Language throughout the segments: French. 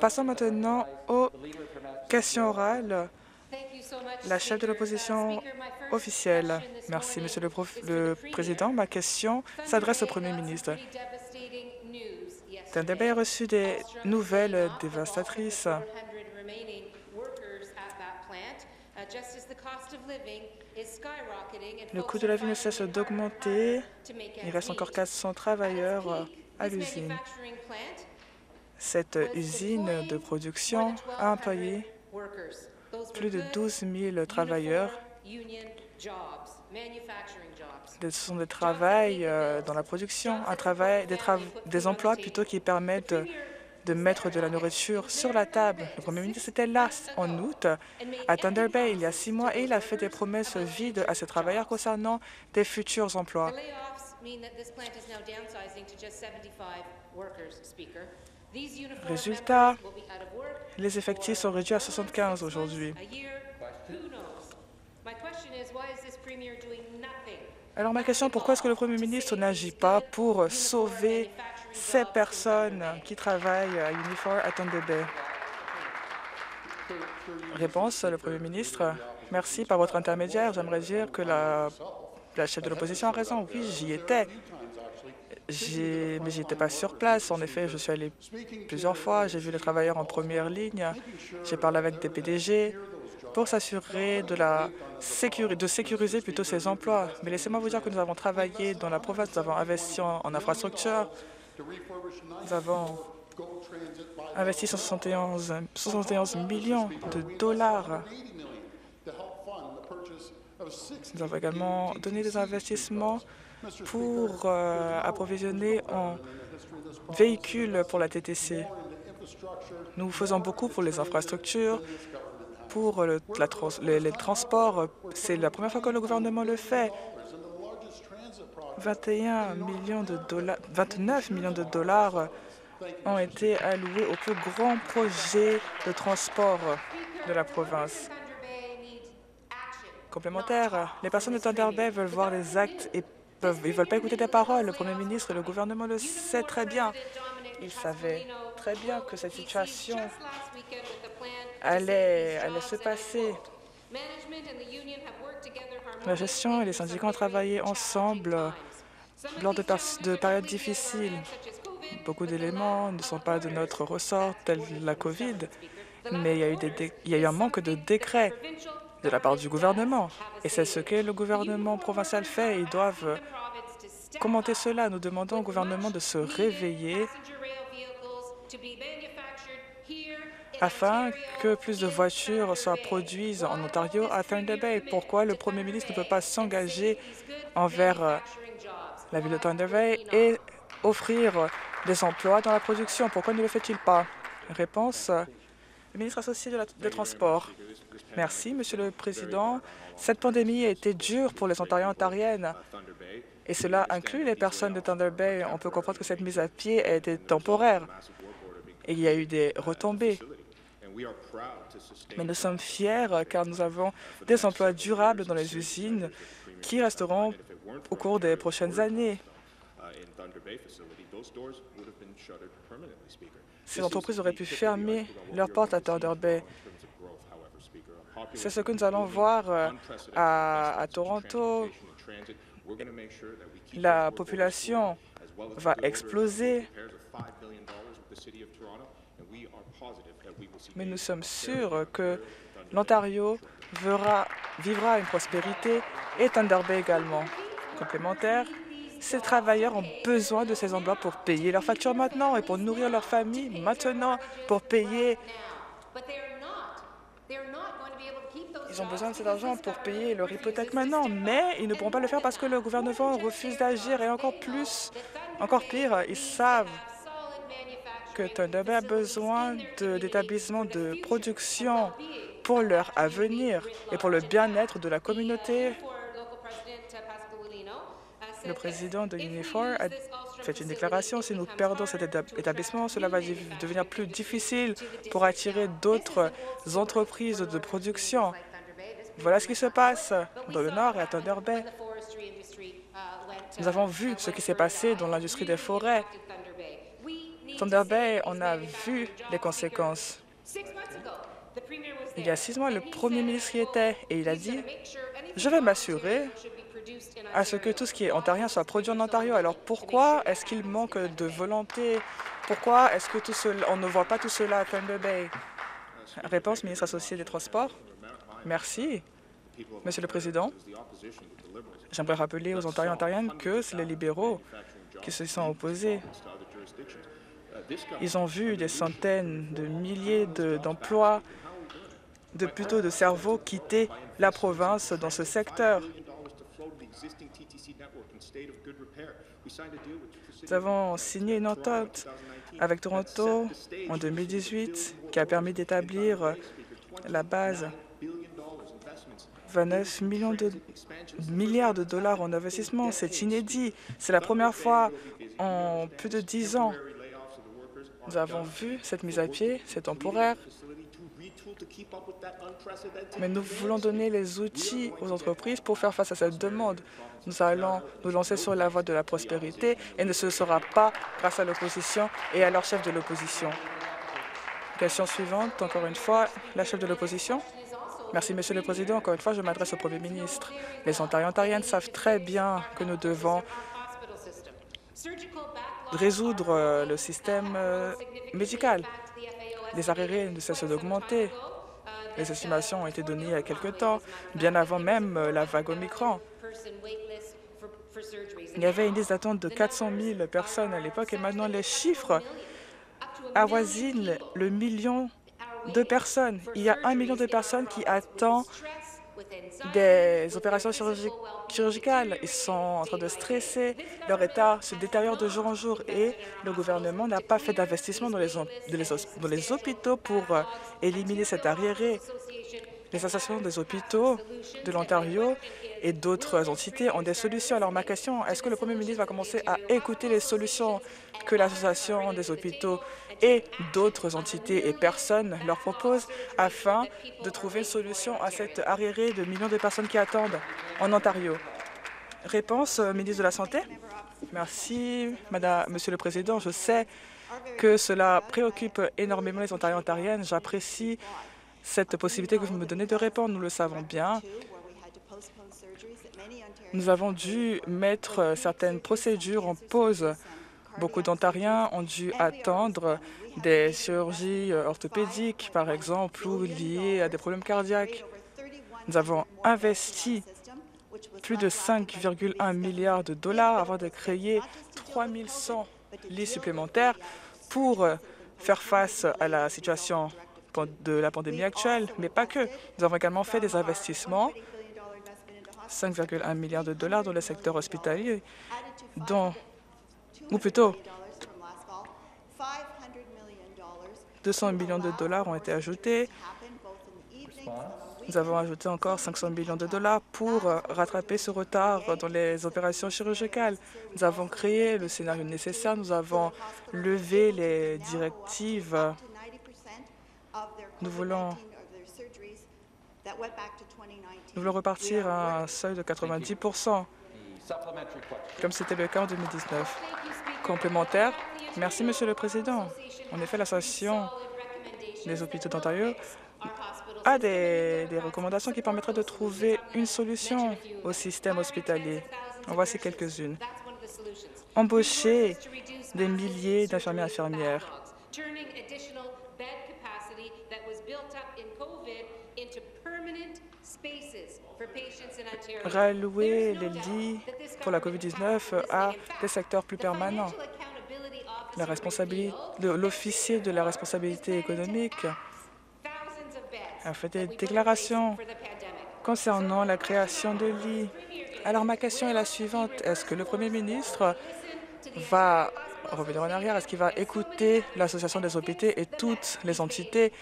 Passons maintenant aux questions orales. La chef de l'opposition officielle. Merci, Monsieur le, le, Président. Ma question s'adresse au Premier ministre. Thunder a reçu des nouvelles dévastatrices. Le coût de la vie ne cesse d'augmenter. Il reste encore 400 travailleurs à l'usine. Cette usine de production a employé plus de 12 000 travailleurs. Ce sont des travails euh, dans la production, un travail, des, des emplois plutôt qui permettent de mettre de la nourriture sur la table. Le Premier ministre était là en août à Thunder Bay il y a six mois et il a fait des promesses vides à ses travailleurs concernant des futurs emplois. Résultat, les effectifs sont réduits à 75 aujourd'hui. Alors ma question, pourquoi est-ce que le Premier ministre n'agit pas pour sauver ces personnes qui travaillent à Unifor à Thunder Bay? Réponse, le Premier ministre. Merci. Par votre intermédiaire, j'aimerais dire que la, la chef de l'opposition a raison. Oui, j'y étais. Mais j'étais pas sur place. En effet, je suis allé plusieurs fois. J'ai vu les travailleurs en première ligne. J'ai parlé avec des PDG pour s'assurer de la de sécuriser plutôt ces emplois. Mais laissez-moi vous dire que nous avons travaillé dans la province, nous avons investi en, en infrastructure, nous avons investi 171, 71 millions de dollars. Nous avons également donné des investissements pour euh, approvisionner en véhicules pour la TTC. Nous faisons beaucoup pour les infrastructures, pour les, transports. C'est la première fois que le gouvernement le fait. 21 millions de dollars, 29 millions de dollars ont été alloués au plus grand projet de transport de la province. Complémentaire, les personnes de Thunder Bay veulent voir les actes et peuvent, ils veulent pas écouter des paroles. Le Premier ministre et le gouvernement le sait très bien. Ils savaient très bien que cette situation allait, allait se passer. La gestion et les syndicats ont travaillé ensemble lors de, de périodes difficiles. Beaucoup d'éléments ne sont pas de notre ressort, tel la COVID, mais il y, a eu il y a eu un manque de décrets de la part du gouvernement. Et c'est ce que le gouvernement provincial fait. Ils doivent commenter cela. Nous demandons au gouvernement de se réveiller afin que plus de voitures soient produites en Ontario à Thunder Bay. Pourquoi le premier ministre ne peut pas s'engager envers euh, la ville de Thunder Bay et offrir des emplois dans la production? Pourquoi ne le fait-il pas? Réponse, ministre associé de la, des Transports. Merci, Monsieur le Président. Cette pandémie a été dure pour les Ontariens et Ontariennes et cela inclut les personnes de Thunder Bay. On peut comprendre que cette mise à pied a été temporaire et il y a eu des retombées. Mais nous sommes fiers car nous avons des emplois durables dans les usines qui resteront au cours des prochaines années. Ces entreprises auraient pu fermer leurs portes à Thunder Bay. C'est ce que nous allons voir euh, à, à Toronto. La population va exploser mais nous sommes sûrs que l'Ontario vivra une prospérité et Thunder Bay également. Complémentaire, ces travailleurs ont besoin de ces emplois pour payer leurs factures maintenant et pour nourrir leur famille maintenant, pour payer. Ils ont besoin de cet argent pour payer leur hypothèque maintenant, mais ils ne pourront pas le faire parce que le gouvernement refuse d'agir et encore plus, encore pire, ils savent que Thunder Bay a besoin d'établissements de, production pour leur avenir et pour le bien-être de la communauté. Le président de Unifor a fait une déclaration. Si nous perdons cet établissement, cela va devenir plus difficile pour attirer d'autres entreprises de production. Voilà ce qui se passe dans le Nord et à Thunder Bay. Nous avons vu ce qui s'est passé dans l'industrie des forêts Thunder Bay, on a vu les conséquences. Il y a six mois, le premier ministre y était et il a dit « Je vais m'assurer à ce que tout ce qui est ontarien soit produit en Ontario. » Alors pourquoi est-ce qu'il manque de volonté? Pourquoi est-ce que tout cela, on ne voit pas tout cela à Thunder Bay? Réponse, ministre associé des Transports. Merci, Monsieur le Président. J'aimerais rappeler aux Ontariens et Ontariennes que c'est les libéraux qui se sont opposés. Ils ont vu des centaines de milliers d'emplois, de, plutôt de cerveaux quitter la province dans ce secteur. Nous avons signé une entente avec Toronto en 2018 qui a permis d'établir la base 29 millions de milliards de dollars en investissement. C'est inédit. C'est la première fois en plus de dix ans. Nous avons vu cette mise à pied, c'est temporaire, mais nous voulons donner les outils aux entreprises pour faire face à cette demande. Nous allons nous lancer sur la voie de la prospérité et ne ce sera pas grâce à l'opposition et à leur chef de l'opposition. Question suivante, encore une fois, la chef de l'opposition. Merci, Monsieur le Président. Encore une fois, je m'adresse au Premier ministre. Les Ontariens et Ontariennes savent très bien que nous devons résoudre euh, le système euh, médical. Les arrêts ne cessent d'augmenter. Les estimations ont été données il y a quelque temps, bien avant même euh, la vague Omicron. Il y avait une liste d'attente de 400 000 personnes à l'époque et maintenant les chiffres avoisinent le million de personnes. Il y a un million de personnes qui attendent des opérations chirurgicales. Ils sont en train de stresser, leur état se détériore de jour en jour et le gouvernement n'a pas fait d'investissement dans, les, hôpitaux pour euh, éliminer cet arriéré. Les associations des hôpitaux de l'Ontario et d'autres entités ont des solutions. Alors ma question, est-ce que le Premier ministre va commencer à écouter les solutions que l'Association des hôpitaux et d'autres entités et personnes leur proposent afin de trouver une solution à cette arriéré de millions de personnes qui attendent en Ontario. Réponse, euh, ministre de la Santé. Merci, Madame, Monsieur le Président. Je sais que cela préoccupe énormément les Ontariens et Ontariennes. J'apprécie cette possibilité que vous me donnez de répondre. Nous le savons bien. Nous avons dû mettre certaines procédures en pause Beaucoup d'Ontariens ont dû attendre des chirurgies orthopédiques, par exemple, ou liées à des problèmes cardiaques. Nous avons investi plus de 5,1 milliards de dollars avant de créer 3100 lits supplémentaires pour faire face à la situation de la pandémie actuelle, mais pas que. Nous avons également fait des investissements, 5,1 milliards de dollars dans le secteur hospitalier, dont ou plutôt 200 millions de dollars ont été ajoutés. Nous avons ajouté encore 500 millions de dollars pour euh, rattraper ce retard dans les opérations chirurgicales. Nous avons créé le scénario nécessaire, nous avons levé les directives. Nous voulons, nous voulons repartir à un seuil de 90 comme c'était le cas en 2019. Complémentaire. Merci, Monsieur le Président. En effet, l'Association des hôpitaux d'Ontario a des, des, recommandations qui permettraient de trouver une solution au système hospitalier. En voici quelques-unes. Embaucher des milliers d'infirmiers et infirmières. Rallouer les lits pour la COVID-19 à des secteurs plus permanents. L'officier de la responsabilité économique a fait des déclarations concernant la création de lits. Alors ma question est la suivante. Est-ce que le Premier ministre va revenir en arrière? Est-ce qu'il va écouter l'Association des hôpitaux et toutes les entités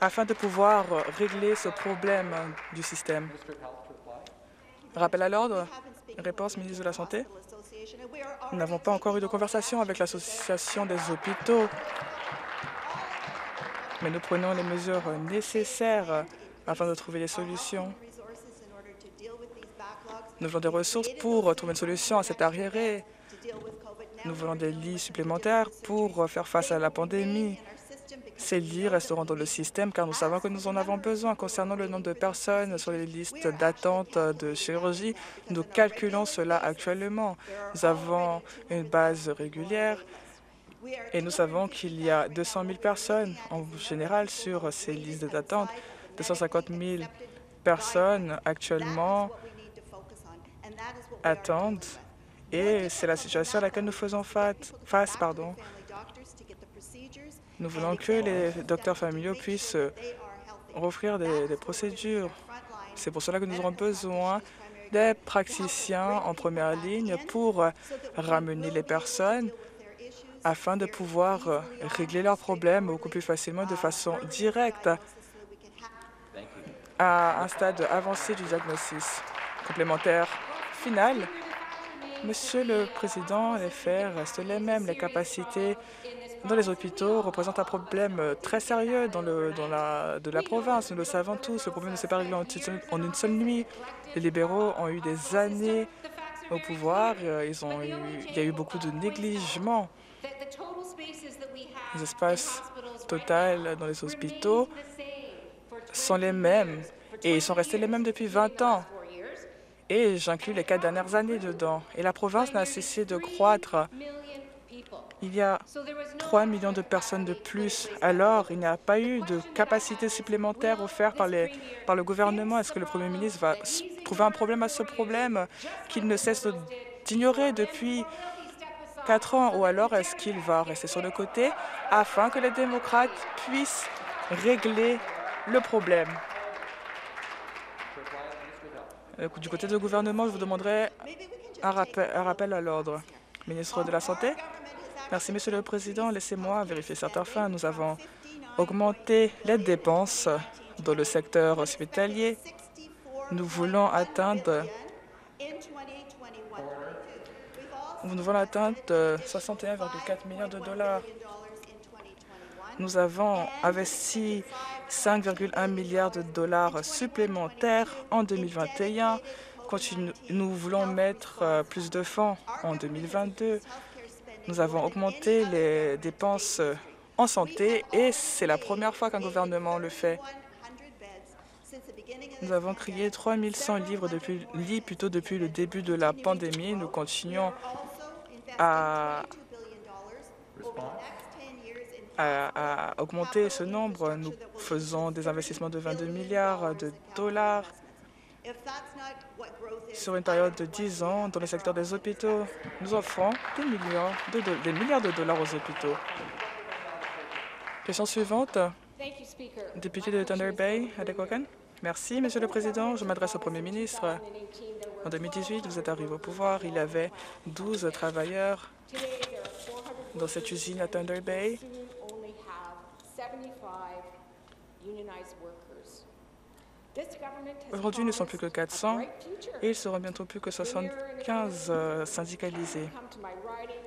afin de pouvoir régler ce problème du système? Rappel à l'ordre. Réponse, ministre de la Santé. Nous n'avons pas encore eu de conversation avec l'Association des hôpitaux, mais nous prenons les mesures nécessaires afin de trouver des solutions. Nous avons des ressources pour trouver une solution à cet arriéré. Nous voulons des lits supplémentaires pour faire face à la pandémie. Ces lits resteront dans le système car nous savons que nous en avons besoin. Concernant le nombre de personnes sur les listes d'attente de chirurgie, nous calculons cela actuellement. Nous avons une base régulière et nous savons qu'il y a 200 000 personnes en général sur ces listes d'attente. 250 000 personnes actuellement attendent et c'est la situation à laquelle nous faisons face. Pardon. Nous voulons que les docteurs familiaux puissent offrir des, procédures. C'est pour cela que nous aurons besoin des praticiens en première ligne pour ramener les personnes afin de pouvoir régler leurs problèmes beaucoup plus facilement de façon directe à un stade avancé du diagnostic complémentaire final. Monsieur le Président, les faits restent les mêmes. Les capacités dans les hôpitaux représentent un problème très sérieux dans, le, dans la, de la province. Nous le savons tous. Le problème ne s'est pas réglé en, une seule nuit. Les libéraux ont eu des années au pouvoir. Ils ont eu, il y a eu beaucoup de négligement. Les espaces total dans les hôpitaux sont les mêmes et ils sont restés les mêmes depuis 20 ans. Et j'inclus les quatre dernières années dedans. Et la province n'a cessé de croître. Il y a 3 millions de personnes de plus. Alors, il n'y a pas eu de capacité supplémentaire offerte par, les, par le gouvernement. Est-ce que le Premier ministre va trouver un problème à ce problème qu'il ne cesse d'ignorer depuis quatre ans? Ou alors est-ce qu'il va rester sur le côté afin que les démocrates puissent régler le problème? Euh, Du côté du gouvernement, je vous demanderai un rappel, un rappel à l'ordre. Ministre de la Santé Merci, Monsieur le Président. Laissez-moi vérifier certains faits. Nous avons augmenté les dépenses dans le secteur hospitalier. Nous voulons atteindre nous voulons atteindre 61,4 milliards de dollars. Nous avons investi 5,1 milliards de dollars supplémentaires en 2021. Nous voulons mettre euh, plus de fonds en 2022. Nous avons augmenté les dépenses en santé et c'est la première fois qu'un gouvernement le fait. Nous avons créé 3100 livres lits plutôt depuis le début de la pandémie. Nous continuons à, augmenter ce nombre. Nous faisons des investissements de 22 milliards de dollars sur une période de 10 ans dans le secteur des hôpitaux. Nous offrons des, millions de, des milliards de dollars aux hôpitaux. Question suivante. Député de Thunder Bay, Adequacan. Merci, Monsieur le Président. Je m'adresse au Premier ministre. En 2018, vous êtes arrivé au pouvoir. Il y avait 12 travailleurs dans cette usine à Thunder Bay. Aujourd'hui, nous ne sommes plus que 400 et ils seront bientôt plus que 75 euh, syndicalisés.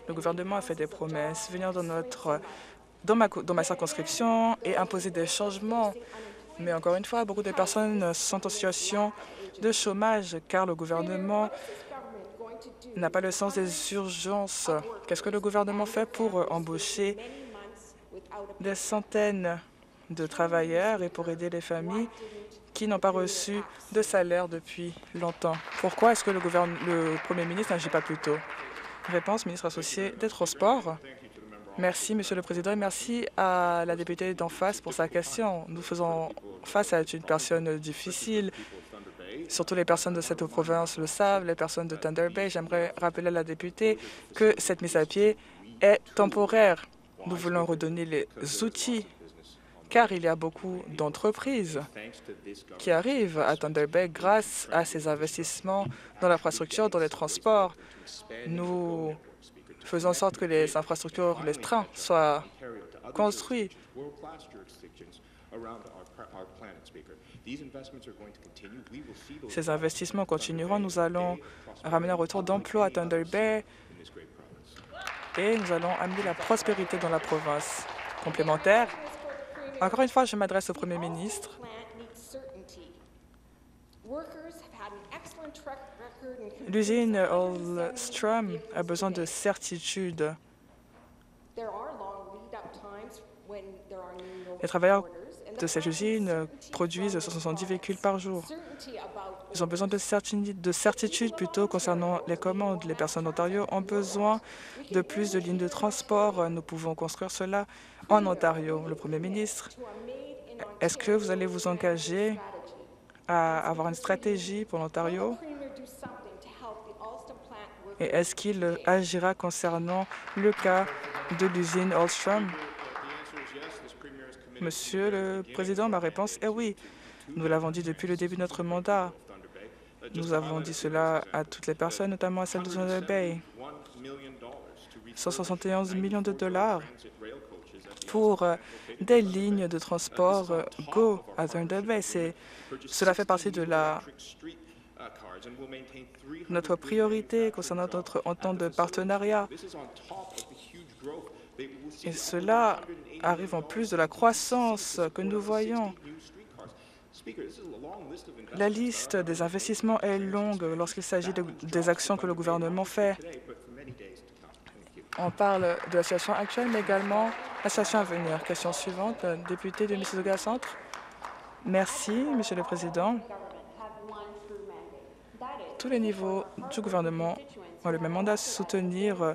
Le gouvernement a fait des promesses, venir dans, notre, dans, ma, dans ma circonscription et imposer des changements mais encore une fois, beaucoup de personnes sont en situation de chômage car le gouvernement n'a pas le sens des urgences. Qu'est-ce que le gouvernement fait pour embaucher des centaines de travailleurs et pour aider les familles qui n'ont pas reçu de salaire depuis longtemps Pourquoi est-ce que le, Premier ministre n'agit pas plus tôt? Réponse, ministre associé des Transports. Merci, Monsieur le Président, et merci à la députée d'en face pour sa question. Nous faisons face à une personne difficile. Surtout les personnes de cette province le savent, les personnes de Thunder Bay. J'aimerais rappeler à la députée que cette mise à pied est temporaire. Nous voulons redonner les outils car il y a beaucoup d'entreprises qui arrivent à Thunder Bay grâce à ces investissements dans l'infrastructure, dans les transports. Nous faisons en sorte que les infrastructures, les trains soient construits. Ces investissements continueront. Nous allons ramener un retour d'emploi à Thunder Bay et nous allons amener la prospérité dans la province. Complémentaire, encore une fois, je m'adresse au Premier ministre. L'usine Oldstrom a besoin de certitude. Les travailleurs de cette usine produisent 170 véhicules par jour. Ils ont besoin de certitude plutôt concernant les commandes. Les personnes d'Ontario ont besoin de plus de lignes de transport. Nous pouvons construire cela en Ontario. Le Premier ministre, est-ce que vous allez vous engager à avoir une stratégie pour l'Ontario? Et est-ce qu'il agira concernant le cas de l'usine Alstrom? Monsieur le Président, ma réponse est oui. Nous l'avons dit depuis le début de notre mandat. Nous avons dit cela à toutes les personnes, notamment à celles de Thunder Bay. 171 millions de dollars pour euh, des lignes de transport euh, Go à Thunder. Cela fait partie de la notre priorité concernant notre entente de partenariat. Et cela arrive en plus de la croissance que nous voyons. La liste des investissements est longue lorsqu'il s'agit des actions que le gouvernement fait. On parle de la situation actuelle, mais également la situation à venir. Question suivante, député de Mississauga Centre. Merci, Monsieur le Président. Tous les niveaux du gouvernement ont le même mandat, soutenir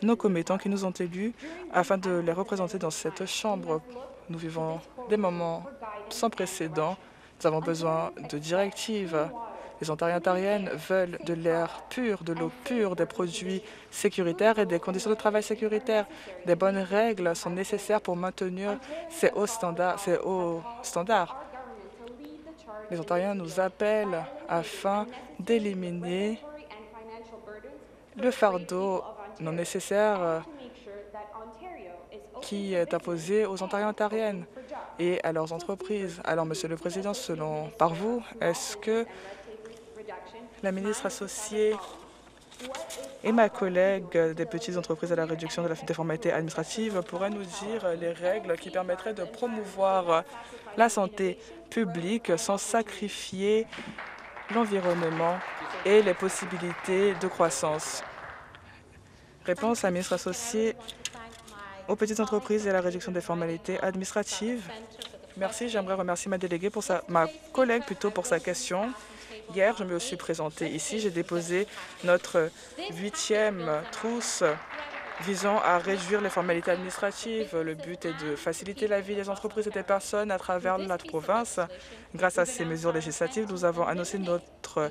nos commettants qui nous ont élus afin de les représenter dans cette Chambre. Nous vivons des moments sans précédent. Nous avons besoin de directives. Les Ontariens Ontariennes veulent de l'air pur, de l'eau pure, des produits sécuritaires et des conditions de travail sécuritaires. Des bonnes règles sont nécessaires pour maintenir ces hauts standards. Les Ontariens nous appellent afin d'éliminer le fardeau non nécessaire qui est imposé aux Ontariens ontariennes et à leurs entreprises. Alors, Monsieur le Président, selon par vous, est-ce que la ministre associée et ma collègue des petites entreprises à la réduction de la déformité administrative pourraient nous dire les règles qui permettraient de promouvoir la santé publique sans sacrifier l'environnement et les possibilités de croissance. Réponse à la ministre associée aux petites entreprises et à la réduction des formalités administratives. Merci. J'aimerais remercier ma déléguée pour sa, ma collègue plutôt pour sa question. Hier, je me suis présentée ici. J'ai déposé notre huitième trousse visant à réduire les formalités administratives. Le but est de faciliter la vie des entreprises et des personnes à travers la province. Grâce à ces mesures législatives, nous avons annoncé notre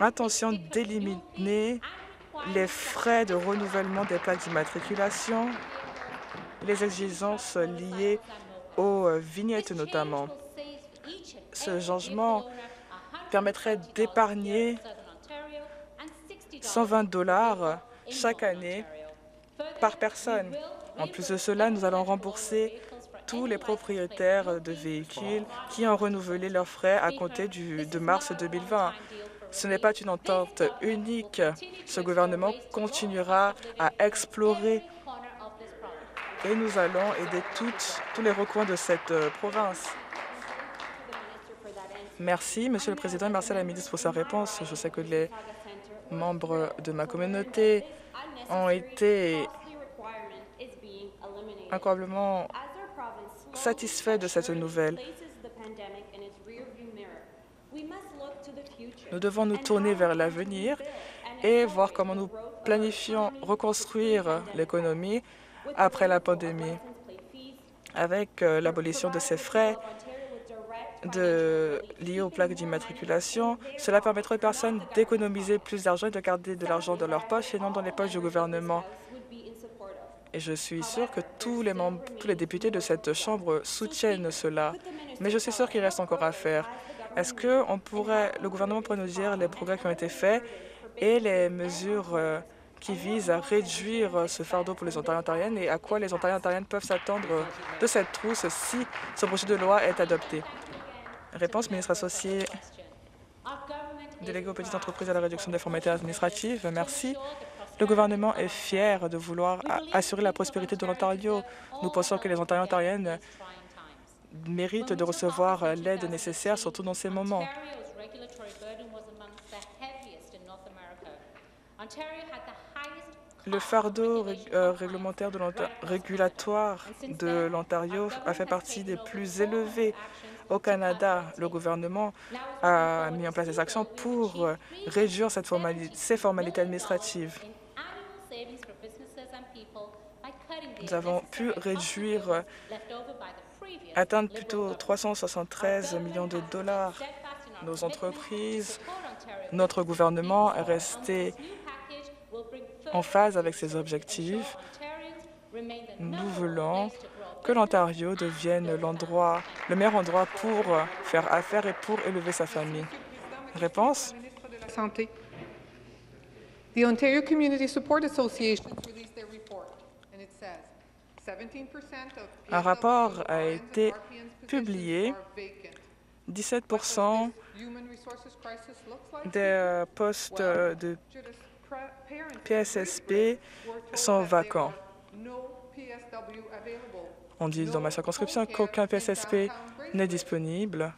intention d'éliminer les frais de renouvellement des plaques d'immatriculation, les exigences liées aux vignettes notamment. Ce changement permettrait d'épargner 120 dollars chaque année par personne. En plus de cela, nous allons rembourser tous les propriétaires de véhicules qui ont renouvelé leurs frais à compter de mars 2020. Ce n'est pas une entente unique. Ce gouvernement continuera à explorer et nous allons aider tous les recoins de cette euh, province. Merci, Monsieur le Président, merci à la ministre pour sa réponse. Je sais que les membres de ma communauté ont été incroyablement satisfaits de cette nouvelle. Nous devons nous tourner vers l'avenir et voir comment nous planifions reconstruire l'économie après la pandémie. Avec euh, l'abolition de ces frais de, liés aux plaques d'immatriculation, cela permettra aux personnes d'économiser plus d'argent et de garder de l'argent dans leur poche et non dans les poches du gouvernement. Et je suis sûre que tous les membres, tous les députés de cette Chambre soutiennent cela. Mais je suis sûre qu'il reste encore à faire. Est-ce que le gouvernement pourrait nous dire les progrès qui ont été faits et les mesures euh, qui visent à réduire ce fardeau pour les Ontariens ontariennes et à quoi les Ontariens ontariennes peuvent s'attendre de cette trousse si ce projet de loi est adopté? Réponse, ministre associé délégué aux petites entreprises à la réduction des formalités administratives. Merci. Le gouvernement est fier de vouloir assurer la prospérité de l'Ontario. Nous pensons que les Ontariens ontariennes méritent de recevoir l'aide nécessaire, surtout dans ces moments. Le fardeau euh, réglementaire régulatoire de l'Ontario a fait partie des plus élevés au Canada. Le gouvernement a mis en place des actions pour réduire ces formalités administratives. Nous avons pu réduire, atteindre plutôt 373 millions de dollars. Nos entreprises, notre gouvernement est resté en phase avec ces objectifs. Nous voulons que l'Ontario devienne l'endroit, le meilleur endroit pour faire affaire et pour élever sa famille. Réponse? Santé. The Ontario Community Support Association released their report, and it says 17% of Un rapport a été publié. 17% des euh, postes de PSSP sont vacants. On dit dans ma circonscription qu'aucun PSSP n'est disponible.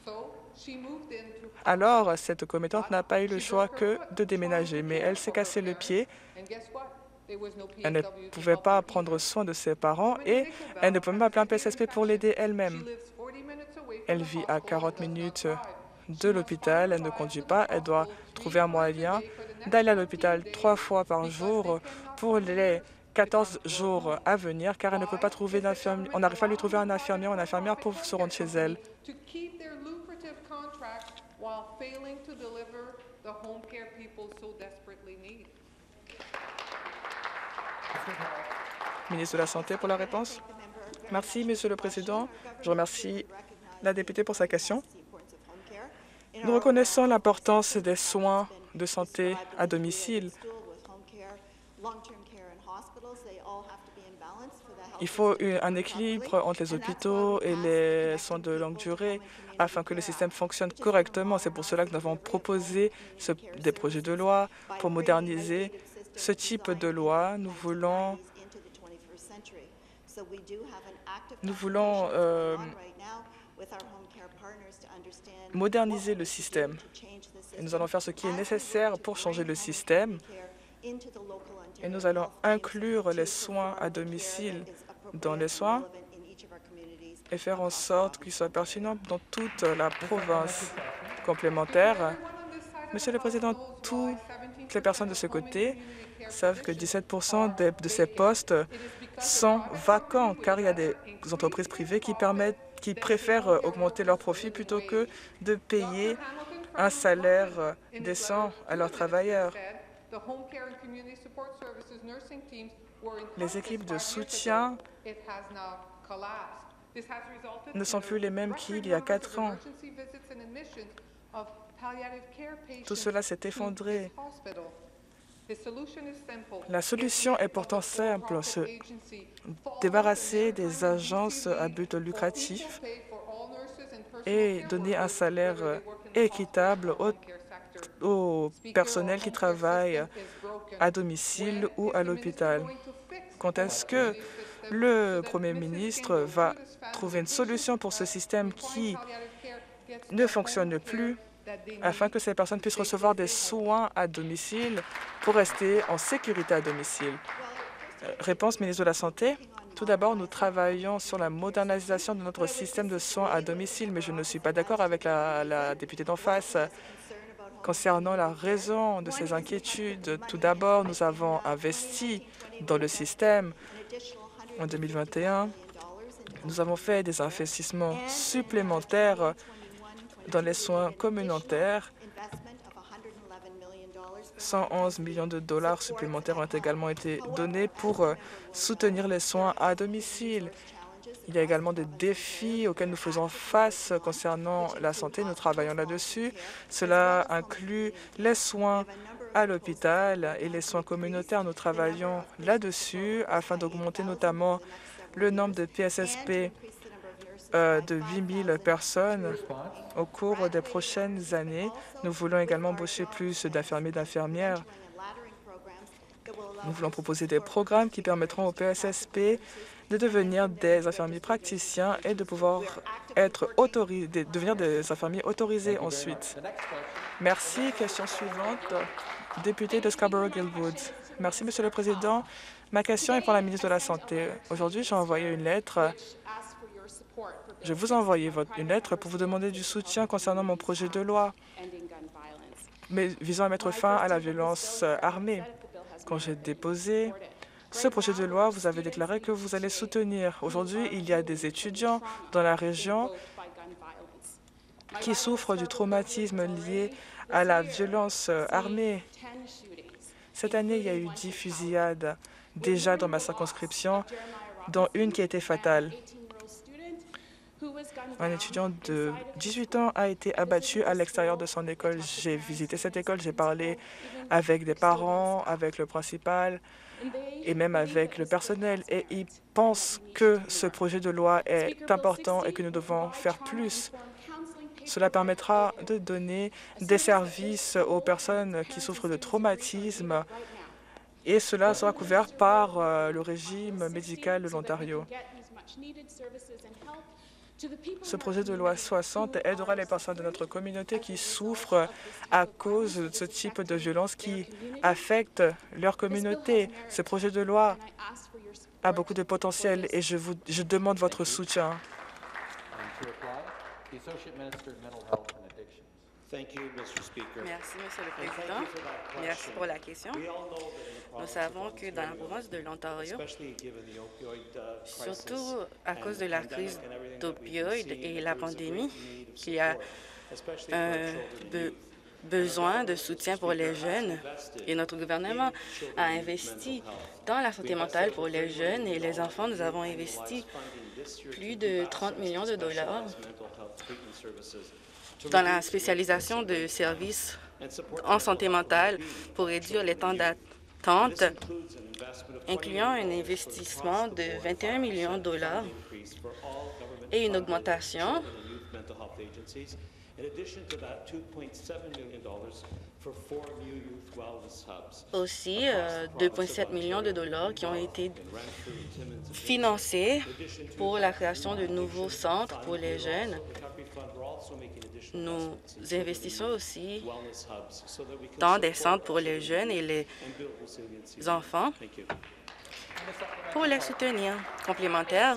Alors, cette commettante n'a pas eu le choix que de déménager, mais elle s'est cassé le pied. Elle ne pouvait pas prendre soin de ses parents et elle ne peut même pas appeler un PSSP pour l'aider elle-même. Elle vit à 40 minutes de l'hôpital, elle ne conduit pas, elle doit trouver un moyen d'aller à l'hôpital trois fois par jour pour les 14 jours à venir, car elle ne peut pas trouver d'infirmière. On n'arrive pas à lui trouver un infirmier ou une infirmière pour se rendre chez elle. Ministre de la Santé pour la réponse. Merci, Monsieur le Président. Je remercie la députée pour sa question. Nous reconnaissons l'importance des soins de santé à domicile. Il faut un équilibre entre les hôpitaux et les soins de longue durée afin que le système fonctionne correctement. C'est pour cela que nous avons proposé des projets de loi pour moderniser ce type de loi. Nous voulons, nous voulons euh, moderniser le système. Et nous allons faire ce qui est nécessaire pour changer le système. Et nous allons inclure les soins à domicile dans les soins et faire en sorte qu'ils soient pertinents dans toute la province complémentaire. Monsieur le Président, toutes les personnes de ce côté savent que 17% de, ces postes sont vacants car il y a des entreprises privées qui préfèrent augmenter leurs profits plutôt que de payer un salaire décent à leurs travailleurs. Les équipes de soutien ne sont plus les mêmes qu'il y a quatre ans. Tout cela s'est effondré. La solution est pourtant simple, se débarrasser des agences à but lucratif et donner un salaire équitable au, au personnel qui travaille à domicile ou à l'hôpital. Quand est-ce que le Premier ministre va trouver une solution pour ce système qui ne fonctionne plus afin que ces personnes puissent recevoir des soins à domicile pour rester en sécurité à domicile? Euh, réponse, ministre de la Santé. Tout d'abord, nous travaillons sur la modernisation de notre système de soins à domicile, mais je ne suis pas d'accord avec la, la députée d'en face concernant la raison de ces inquiétudes. Tout d'abord, nous avons investi dans le système en 2021. Nous avons fait des investissements supplémentaires dans les soins communautaires, 111 millions de dollars supplémentaires ont également été donnés pour soutenir les soins à domicile. Il y a également des défis auxquels nous faisons face concernant la santé. Nous travaillons là-dessus. Cela inclut les soins à l'hôpital et les soins communautaires. Nous travaillons là-dessus afin d'augmenter notamment le nombre de PSSP euh, de 8 000 personnes au cours des prochaines années. Nous voulons également embaucher plus d'infirmiers et d'infirmières. Nous voulons proposer des programmes qui permettront aux PSSP de devenir des infirmiers praticiens et de pouvoir être autorisés, devenir des infirmiers autorisés ensuite. Merci. Question suivante. député de Scarborough-Gilwood. Merci, Monsieur le Président. Ma question est pour la ministre de la Santé. Aujourd'hui, j'ai envoyé une lettre. Je vous ai envoyé votre- une lettre pour vous demander du soutien concernant mon projet de loi mais visant à mettre fin à la violence euh, armée. Quand j'ai déposé ce projet de loi, vous avez déclaré que vous allez soutenir. Aujourd'hui, il y a des étudiants dans la région qui souffrent du traumatisme lié à la violence armée. Cette année, il y a eu dix fusillades déjà dans ma circonscription, dont une qui a été fatale. Un étudiant de 18 ans a été abattu à l'extérieur de son école. J'ai visité cette école, j'ai parlé avec des parents, avec le principal et même avec le personnel. Et ils pensent que ce projet de loi est important et que nous devons faire plus. Cela permettra de donner des services aux personnes qui souffrent de traumatisme et cela sera couvert par euh, le régime médical de l'Ontario. Ce projet de loi 60 aidera les personnes de notre communauté qui souffrent à cause de ce type de violence qui affecte leur communauté. Ce projet de loi a beaucoup de potentiel et je, vous, je demande votre soutien. Thank you, Mr. Speaker. Merci, Monsieur le Président. Merci pour la question. Nous savons que dans la province de l'Ontario, uh, surtout à cause de la crise d'opioïdes et la pandémie, qu'il y a un be- youth. besoin de soutien pour les jeunes et notre gouvernement a investi dans la santé mentale pour les jeunes et les enfants. Nous avons investi plus de 30 millions de dollars dans la spécialisation de services en santé mentale pour réduire les temps d'attente, incluant un investissement de 21 millions de dollars et une augmentation In addition to that, $2.7 million for four new youth wellness hubs. aussi euh, 2,7 millions de dollars qui ont été financés pour la création de nouveaux centres pour les jeunes. Nous investissons aussi dans des centres pour les jeunes et les enfants pour les soutenir. Complémentaire,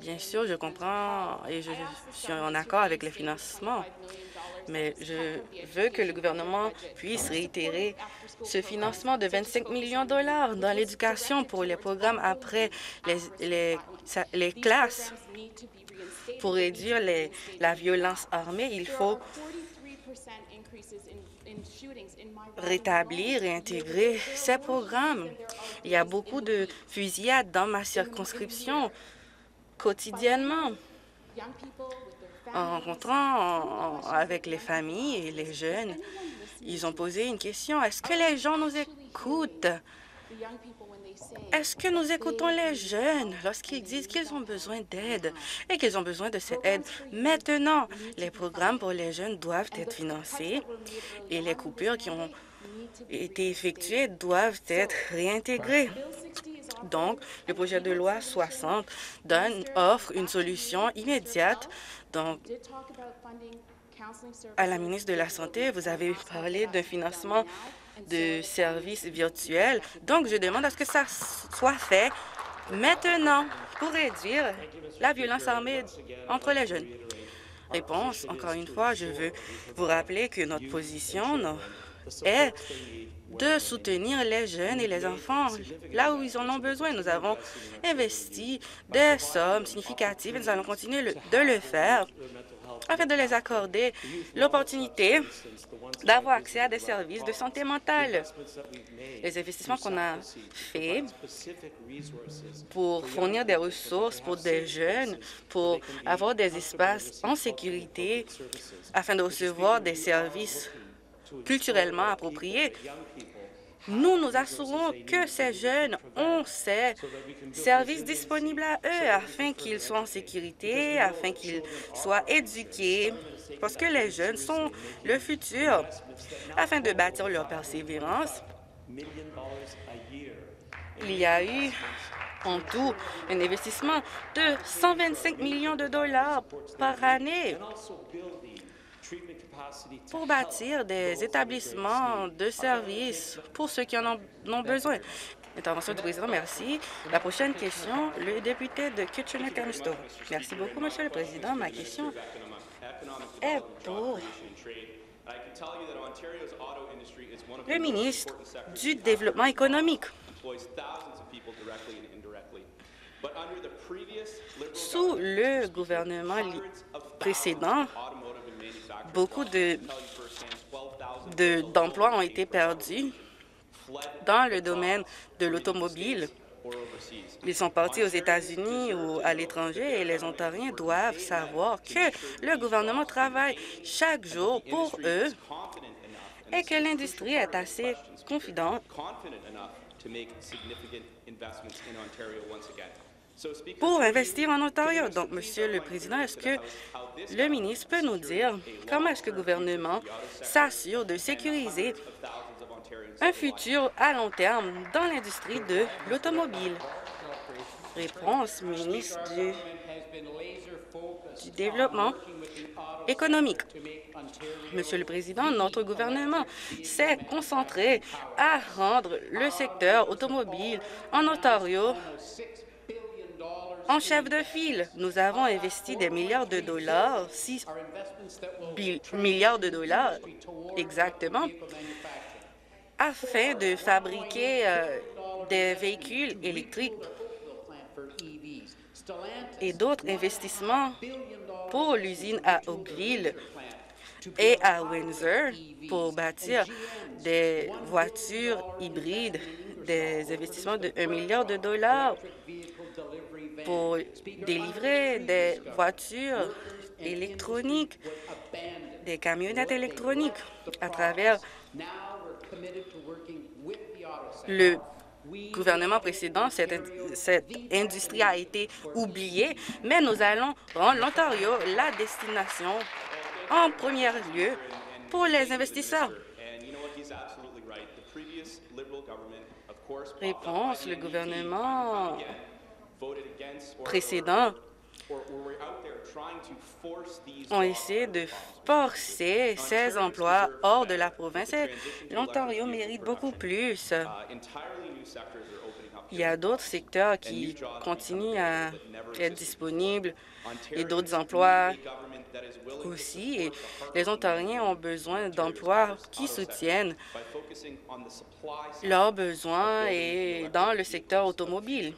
bien sûr, je comprends et je suis en accord avec le financement, mais je veux que le gouvernement puisse réitérer ce financement de 25 millions de dollars dans l'éducation pour les programmes après les, les, sa- les classes. Pour réduire la violence armée, il faut rétablir et intégrer ces programmes. Il y a beaucoup de fusillades dans ma circonscription quotidiennement. En rencontrant en- avec les familles et les jeunes, ils ont posé une question. Est-ce que les gens nous écoutent? Est-ce que nous écoutons les jeunes lorsqu'ils disent qu'ils ont besoin d'aide et qu'ils ont besoin de cette aide? Maintenant? Les programmes pour les jeunes doivent être financés et les coupures qui ont été effectuées doivent être réintégrées. Donc, le projet de loi 60 donne, offre une solution immédiate. Donc, à la ministre de la Santé, vous avez parlé d'un financement de services virtuels. Donc, je demande à ce que ça soit fait maintenant pour réduire la violence armée entre les jeunes. Réponse, encore une fois, je veux vous rappeler que notre position est de soutenir les jeunes et les enfants là où ils en ont besoin. Nous avons investi des sommes significatives et nous allons continuer de le faire afin de les accorder l'opportunité d'avoir accès à des services de santé mentale. Les investissements qu'on a faits pour fournir des ressources pour des jeunes, pour avoir des espaces en sécurité afin de recevoir des services culturellement appropriés. Nous nous assurons que ces jeunes ont ces services disponibles à eux afin qu'ils soient en sécurité, afin qu'ils soient éduqués, parce que les jeunes sont le futur, afin de bâtir leur persévérance. Il y a eu en tout un investissement de 125 millions de dollars par année pour bâtir des établissements de services pour ceux qui en ont, en ont besoin. Intervention du président, merci. La prochaine question, le député de Kitchener-Carmisto. Merci beaucoup, Monsieur le Président. Ma question est pour le ministre du Développement économique. Sous le gouvernement précédent, beaucoup de- de- d'emplois ont été perdus dans le domaine de l'automobile. Ils sont partis aux États-Unis ou à l'étranger et les Ontariens doivent savoir que le gouvernement travaille chaque jour pour eux et que l'industrie est assez confidente pour investir en Ontario. Donc, Monsieur le Président, est-ce que le ministre peut nous dire comment est-ce que le gouvernement s'assure de sécuriser un futur à long terme dans l'industrie de l'automobile? Réponse, ministre du, Développement économique. Monsieur le Président, notre gouvernement s'est concentré à rendre le secteur automobile en Ontario en chef de file. Nous avons investi des milliards de dollars, 6 milliards de dollars exactement, afin de fabriquer euh, des véhicules électriques et d'autres investissements pour l'usine à Oakville et à Windsor pour bâtir des voitures hybrides, des investissements de 1 milliard de dollars pour délivrer des voitures électroniques, des camionnettes électroniques à travers le gouvernement précédent, cette, industrie a été oubliée, mais nous allons rendre l'Ontario la destination en premier lieu pour les investisseurs. Réponse, le gouvernement précédent ont essayé de forcer ces emplois hors de la province. L'Ontario mérite beaucoup plus. Il y a d'autres secteurs qui continuent à être disponibles et d'autres emplois aussi. Et les Ontariens ont besoin d'emplois qui soutiennent leurs besoins et dans le secteur automobile.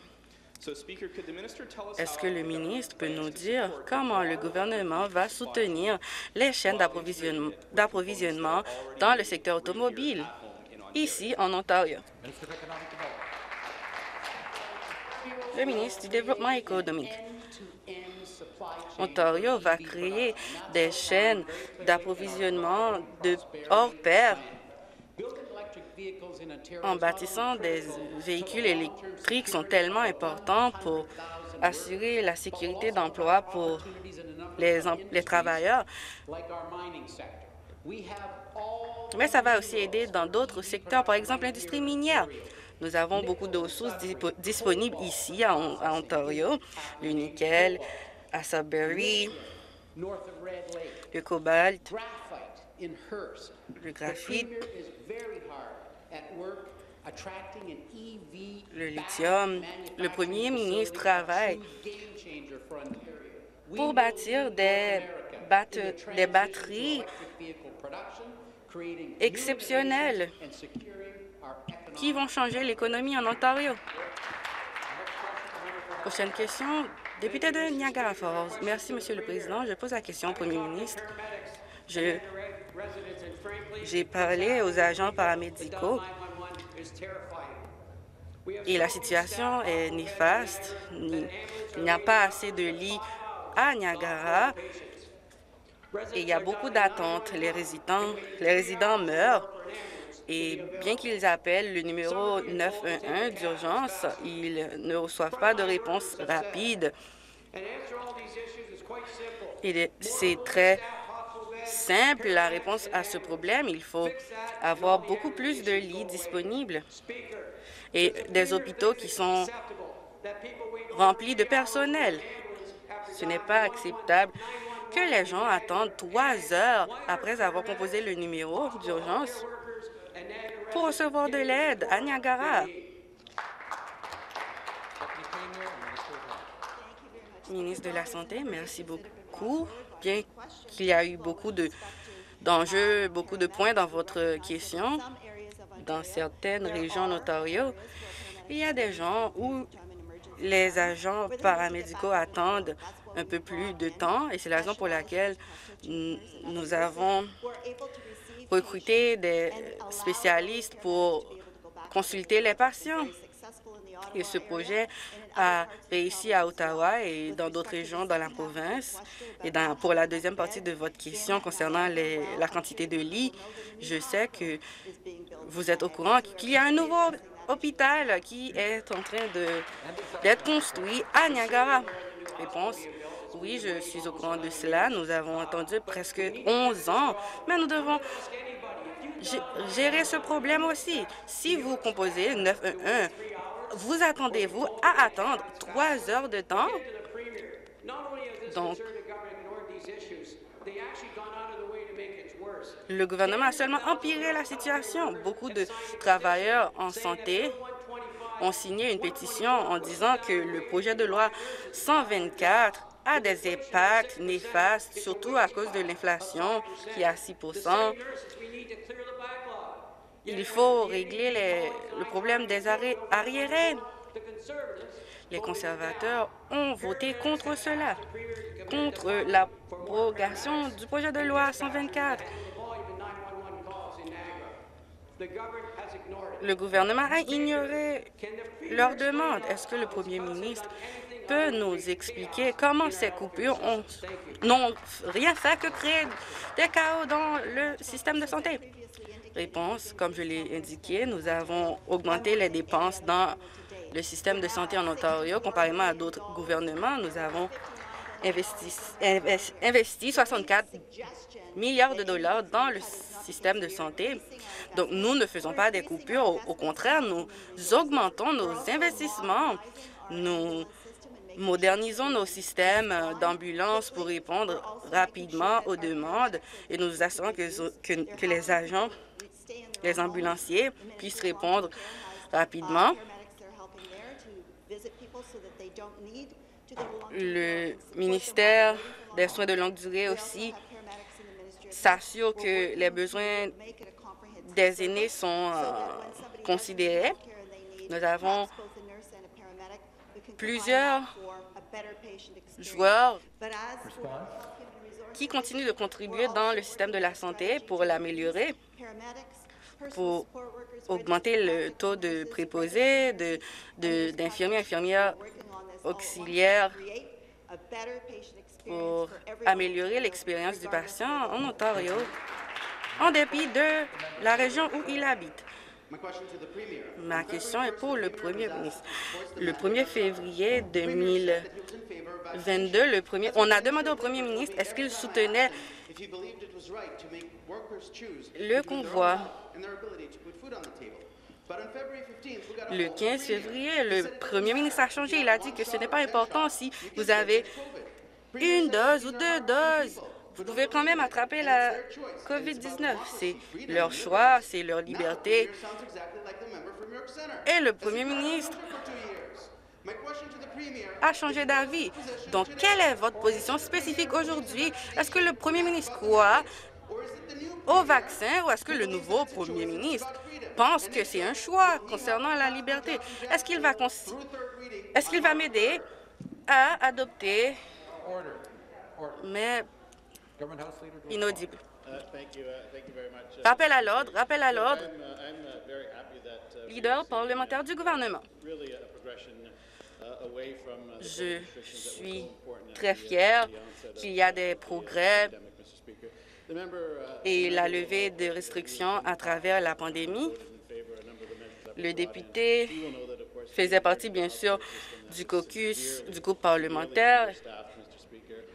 Est-ce que le ministre peut nous dire comment le gouvernement va soutenir les chaînes d'approvisionnement dans le secteur automobile ici en Ontario? Le ministre du Développement économique. Ontario va créer des chaînes d'approvisionnement de hors pair en bâtissant des véhicules électriques sont tellement importants pour assurer la sécurité d'emploi pour les, travailleurs. Mais ça va aussi aider dans d'autres secteurs, par exemple l'industrie minière. Nous avons beaucoup de ressources dispo- disponibles ici, à, à Ontario, le nickel, à Sudbury, le cobalt, le graphite, le lithium. Le premier ministre travaille pour bâtir des, batte- des batteries exceptionnelles qui vont changer l'économie en Ontario. Prochaine question, député de Niagara Falls. Merci, Monsieur le Président. Je pose la question au Premier ministre. Je- J'ai parlé aux agents paramédicaux et la situation est néfaste. Il n'y a pas assez de lits à Niagara et il y a beaucoup d'attentes. Les résidents, les résidents meurent et bien qu'ils appellent le numéro 911 d'urgence, ils ne reçoivent pas de réponse rapide. C'est très simple, la réponse à ce problème. Il faut avoir beaucoup plus de lits disponibles et des hôpitaux qui sont remplis de personnel. Ce n'est pas acceptable que les gens attendent trois heures après avoir composé le numéro d'urgence pour recevoir de l'aide à Niagara. Ministre de la Santé, merci beaucoup. Bien qu'il y a eu beaucoup de d'enjeux, beaucoup de points dans votre question, dans certaines régions en Ontario, il y a des gens où les agents paramédicaux attendent un peu plus de temps et c'est la raison pour laquelle nous avons recruté des spécialistes pour consulter les patients. Et ce projet a réussi à Ottawa et dans d'autres régions dans la province. Et pour la deuxième partie de votre question concernant la quantité de lits, je sais que vous êtes au courant qu'il y a un nouveau hôpital qui est en train d'être construit à Niagara. Réponse, oui, je suis au courant de cela. Nous avons entendu presque 11 ans, mais nous devons gé- gérer ce problème aussi. Si vous composez 911, vous attendez-vous à attendre trois heures de temps? Donc, le gouvernement a seulement empiré la situation. Beaucoup de travailleurs en santé ont signé une pétition en disant que le projet de loi 124 a des impacts néfastes, surtout à cause de l'inflation qui est à 6 Il faut régler le problème des arriérés. Les conservateurs ont voté contre cela, contre l'abrogation du projet de loi 124. Le gouvernement a ignoré leur demande. Est-ce que le premier ministre peut nous expliquer comment ces coupures ont- n'ont rien fait que créer des chaos dans le système de santé? Réponse, comme je l'ai indiqué, nous avons augmenté les dépenses dans le système de santé en Ontario comparément à d'autres gouvernements. Nous avons investi, inves- investi 64 milliards de dollars dans le système de santé. Donc, nous ne faisons pas des coupures. Au, contraire, nous augmentons nos investissements. Nous modernisons nos systèmes d'ambulance pour répondre rapidement aux demandes et nous assurons que les agents, les ambulanciers puissent répondre rapidement. Le ministère des Soins de longue durée aussi s'assure que les besoins des aînés sont euh, considérés. Nous avons plusieurs joueurs qui continuent de contribuer dans le système de la santé pour l'améliorer, pour augmenter le taux de préposés, de- de- d'infirmiers, infirmières auxiliaires, pour améliorer l'expérience du patient en Ontario, en dépit de la région où il habite. Ma question est pour le premier ministre. Le 1er février 2022, le premier, on a demandé au premier ministre est-ce qu'il soutenait le convoi. Le 15 février, le premier ministre a changé. Il a dit que ce n'est pas important si vous avez une dose ou deux doses. Vous pouvez quand même attraper la COVID-19. C'est leur choix, c'est leur liberté. Et le premier ministre a changé d'avis. Donc, quelle est votre position spécifique aujourd'hui? Est-ce que le premier ministre croit au vaccin ou est-ce que le nouveau premier ministre pense que c'est un choix concernant la liberté? Est-ce qu'il va, est-ce qu'il va m'aider à adopter, mais inaudible? Uh, uh. Uh, Rappel à l'ordre, rappel à l'ordre. Leader parlementaire du gouvernement. Je suis très of qu'il y a des progrès et la levée des restrictions à travers la pandémie. Le député faisait partie, bien sûr, du caucus du groupe parlementaire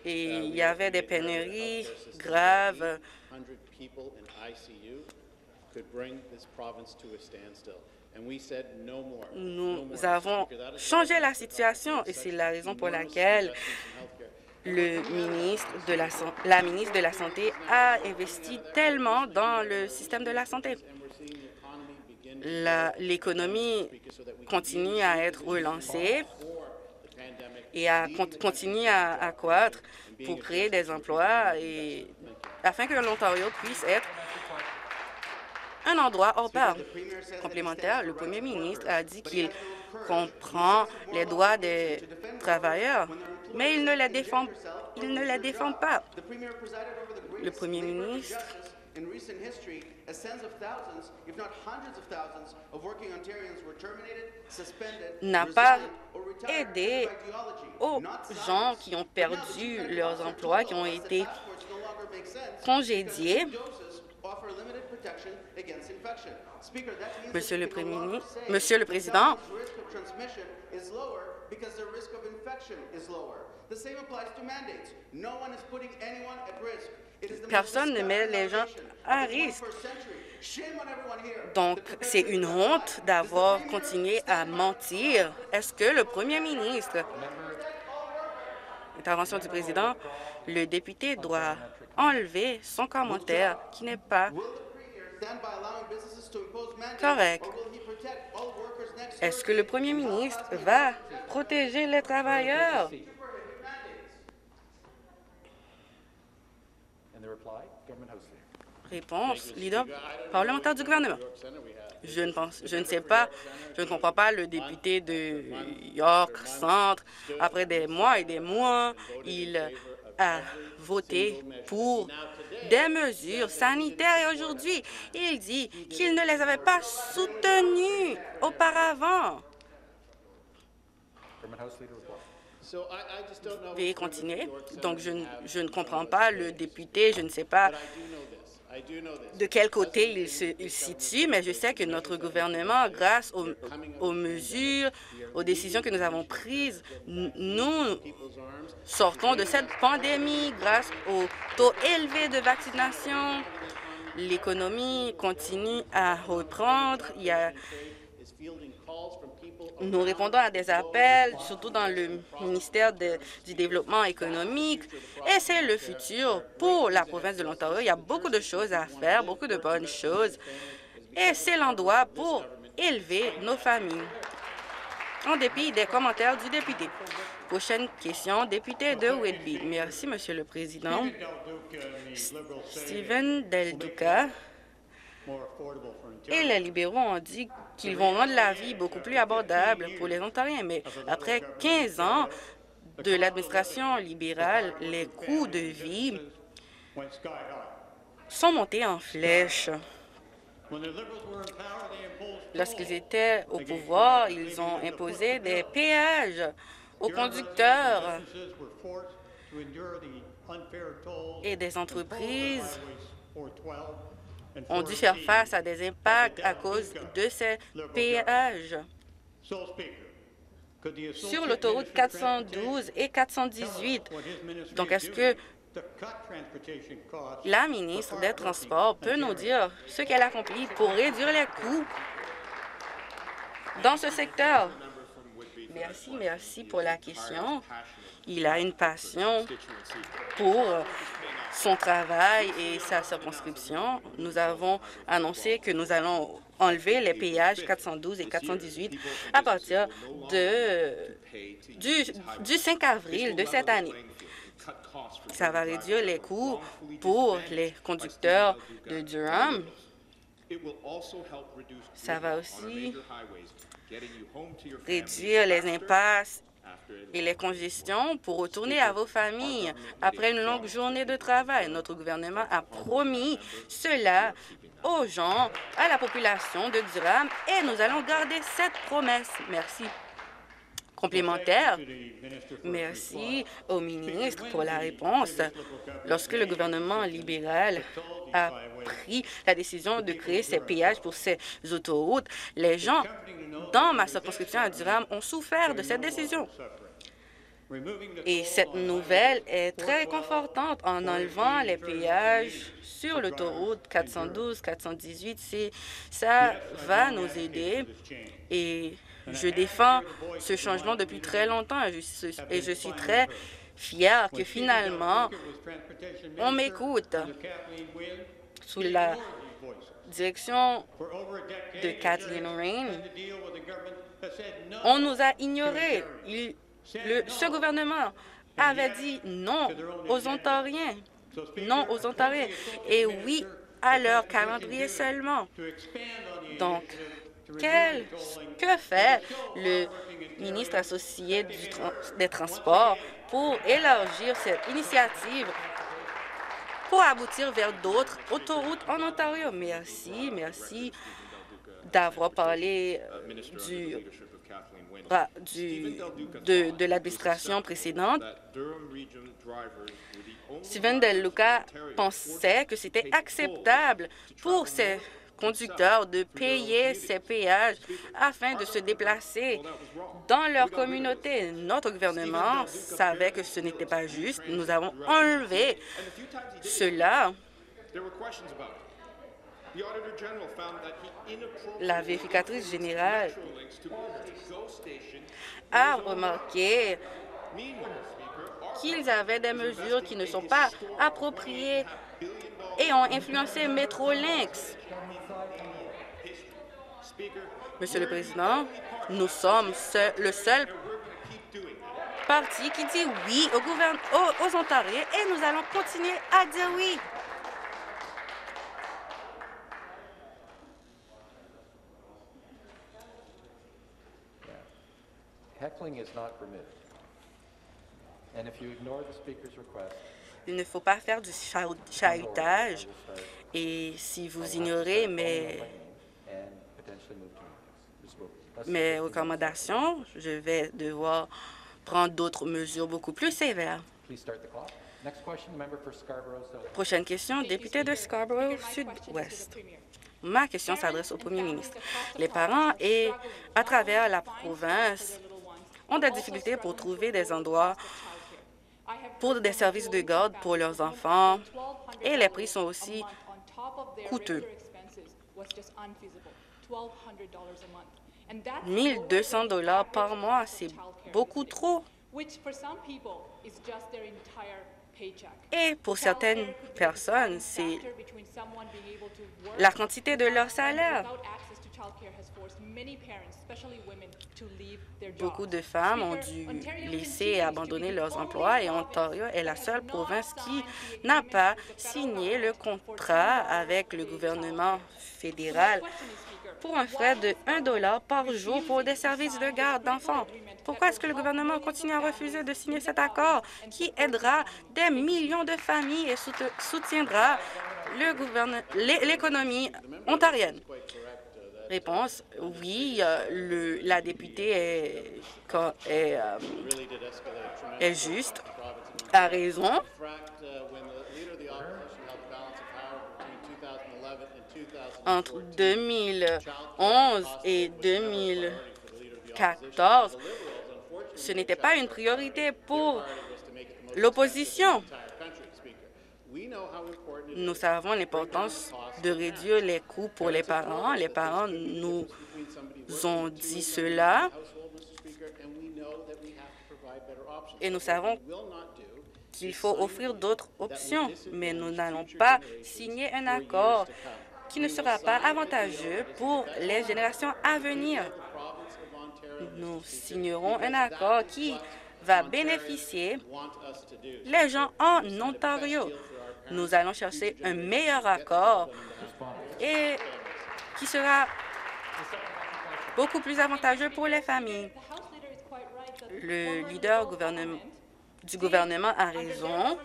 et il y avait des pénuries graves. 100 people in ICU could bring this province to a standstill. And we said no more. no more, Nous avons changé la situation et c'est la raison pour laquelle le ministre de la, la ministre de la Santé a investi tellement dans le système de la santé. L'économie continue à être relancée et à con- continue à, à croître pour créer des emplois et afin que l'Ontario puisse être un endroit hors pair. Complémentaire, le premier ministre a dit qu'il comprend les droits des travailleurs, mais il ne les défend, il ne les défend pas. Le premier ministre In recent history, as tens of thousands, if not hundreds of thousands, of working Ontarians were terminated, suspended, n'a pas aidé aux gens qui ont perdu leurs emplois, qui ont été congédiés. Monsieur le Premier ministre, Monsieur le Président, Personne ne met les gens à risque. Donc, c'est une honte d'avoir continué à mentir. Est-ce que le Premier ministre... Intervention du président, le député doit enlever son commentaire qui n'est pas correct. Est-ce que le premier ministre va protéger les travailleurs? Réponse, leader parlementaire du gouvernement. Je ne, pense, je ne sais pas, je ne comprends pas le député de York Centre. Après des mois et des mois, il a voté pour des mesures sanitaires et aujourd'hui, il dit qu'il ne les avait pas soutenues auparavant. Veuillez continuer. Donc, je, je ne comprends pas le député, je ne sais pas de quel côté il se il situe, mais je sais que notre gouvernement, grâce aux, aux mesures, aux décisions que nous avons prises, nous sortons de cette pandémie grâce au taux élevé de vaccination. L'économie continue à reprendre. Il y a, nous répondons à des appels, surtout dans le ministère du Développement économique, et c'est le futur pour la province de l'Ontario. Il y a beaucoup de choses à faire, beaucoup de bonnes choses, et c'est l'endroit pour élever nos familles. En dépit des commentaires du député. Prochaine question, député de Whitby. Merci, Monsieur le Président. Stephen Del Duca et les libéraux ont dit qu'ils vont rendre la vie beaucoup plus abordable pour les Ontariens, mais après 15 ans de l'administration libérale, les coûts de vie sont montés en flèche. Lorsqu'ils étaient au pouvoir, ils ont imposé des péages aux conducteurs et des entreprises ont dû faire face à des impacts à cause de ces péages. Sur l'autoroute 412 et 418, donc est-ce que la ministre des Transports peut nous dire ce qu'elle accomplit pour réduire les coûts dans ce secteur? Merci, merci pour la question. Il a une passion pour son travail et sa circonscription. Nous avons annoncé que nous allons enlever les péages 412 et 418 à partir de, du, du 5 avril de cette année. Ça va réduire les coûts pour les conducteurs de Durham. Ça va aussi réduire les impasses et les congestions pour retourner à vos familles après une longue journée de travail. Notre gouvernement a promis cela aux gens, à la population de Durham, et nous allons garder cette promesse. Merci. Complémentaire. Merci au ministre pour la réponse. Lorsque le gouvernement libéral a pris la décision de créer ces péages pour ces autoroutes, les gens dans ma circonscription à Durham ont souffert de cette décision. Et cette nouvelle est très réconfortante en enlevant les péages sur l'autoroute 412, 418. C'est- Ça va nous aider et je défends ce changement depuis très longtemps et je, suis- et je suis très fier que finalement, on m'écoute sous la direction de Kathleen Rain. On nous a ignorés. Ce gouvernement avait dit non aux Ontariens. Non aux Ontariens. Et oui à leur calendrier seulement. Donc, que fait le ministre associé des Transports pour élargir cette initiative pour aboutir vers d'autres autoroutes en Ontario? Merci, merci d'avoir parlé euh, du, de, de l'administration précédente. Steven Del Luca pensait que c'était acceptable pour ces conducteurs de payer ces péages afin de se déplacer dans leur communauté. Notre gouvernement savait que ce n'était pas juste. Nous avons enlevé cela. La vérificatrice générale a remarqué qu'ils avaient des mesures qui ne sont pas appropriées et ont influencé Metrolinx. Monsieur le Président, nous sommes le seul parti qui dit oui au gouverne- aux, aux Ontariens et nous allons continuer à dire oui. Il ne faut pas faire du chahutage. et si vous ignorez mes, mes recommandations, je vais devoir prendre d'autres mesures beaucoup plus sévères. Prochaine question, député de Scarborough Sud-Ouest. Ma question s'adresse au premier ministre. Les parents et à travers la province ont des difficultés pour trouver des endroits pour des services de garde pour leurs enfants et les prix sont aussi coûteux. 1200 dollars par mois, c'est beaucoup trop. Et pour certaines personnes, c'est la quantité de leur salaire. Beaucoup de femmes ont dû laisser et abandonner leurs emplois et Ontario est la seule province qui n'a pas signé le contrat avec le gouvernement fédéral pour un frais de 1 dollar par jour pour des services de garde d'enfants. Pourquoi est-ce que le gouvernement continue à refuser de signer cet accord qui aidera des millions de familles et soutiendra l'économie ontarienne? Réponse, oui, euh, le, la députée est, euh, est juste, a raison. fact, uh, when the leader of the opposition held the balance of power between 2011 and 2014, Entre 2011 et 2014, ce n'était pas une priorité pour l'opposition. Nous savons l'importance de réduire les coûts pour les parents. Les parents nous ont dit cela et nous savons qu'il faut offrir d'autres options, mais nous n'allons pas signer un accord qui ne sera pas avantageux pour les générations à venir. Nous signerons un accord qui va bénéficier les gens en Ontario. Nous allons chercher un meilleur accord et qui sera beaucoup plus avantageux pour les familles. Le leader du gouvernement a raison.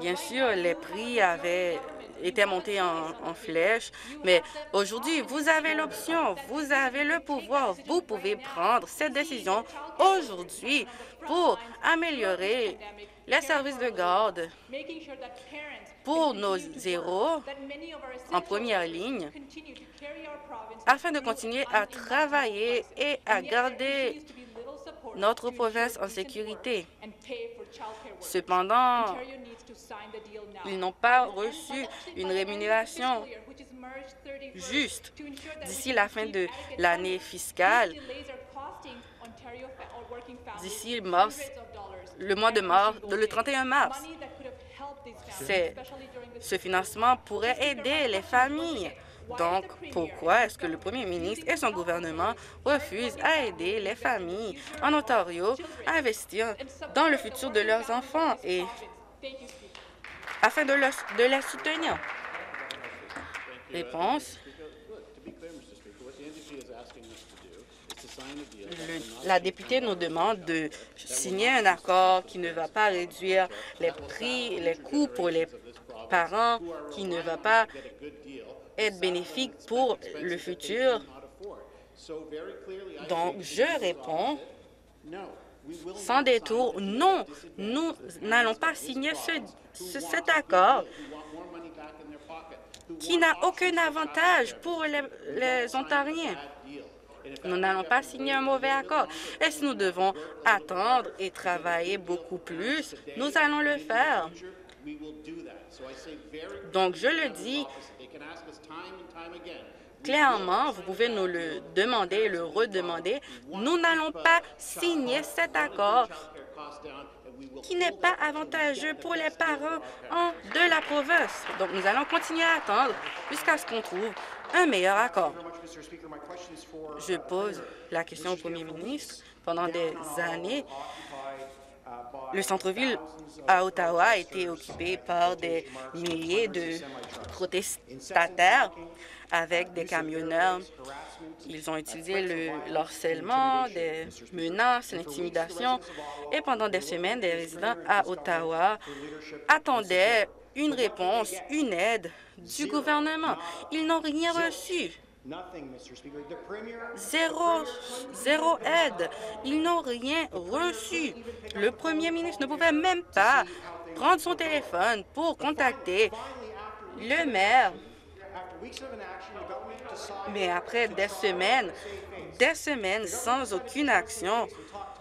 Bien sûr, les prix avaient été montés en, en flèche, mais aujourd'hui, vous avez l'option, vous avez le pouvoir, vous pouvez prendre cette décision aujourd'hui pour améliorer les services de garde pour nos zéros en première ligne afin de continuer à travailler et à garder notre province en sécurité. Cependant, ils n'ont pas reçu une rémunération juste d'ici la fin de l'année fiscale. d'ici mars, le mois de mars, le 31 mars. Ce financement pourrait aider les familles. Donc, pourquoi est-ce que le premier ministre et son gouvernement refusent à aider les familles en Ontario à investir dans le futur de leurs enfants et afin de, le- de les soutenir? Réponse. La députée nous demande de signer un accord qui ne va pas réduire les prix, les coûts pour les parents, qui ne va pas être bénéfique pour le futur. Donc, je réponds sans détour, non, nous n'allons pas signer ce, ce- cet accord qui n'a aucun avantage pour les, les Ontariens. Nous n'allons pas signer un mauvais accord. Et si nous devons attendre et travailler beaucoup plus, nous allons le faire. Donc, je le dis clairement, vous pouvez nous le demander et le redemander. Nous n'allons pas signer cet accord qui n'est pas avantageux pour les parents en- de la province. Donc, nous allons continuer à attendre jusqu'à ce qu'on trouve un meilleur accord. Je pose la question au premier ministre. Pendant des années, le centre-ville à Ottawa a été occupé par des milliers de protestataires avec des camionneurs. Ils ont utilisé le, le harcèlement, des menaces, l'intimidation. Et pendant des semaines, des résidents à Ottawa attendaient une réponse, une aide du gouvernement. Ils n'ont rien reçu. Zéro, zéro aide. Ils n'ont rien reçu. Le premier ministre ne pouvait même pas prendre son téléphone pour contacter le maire. Mais après des semaines, des semaines sans aucune action,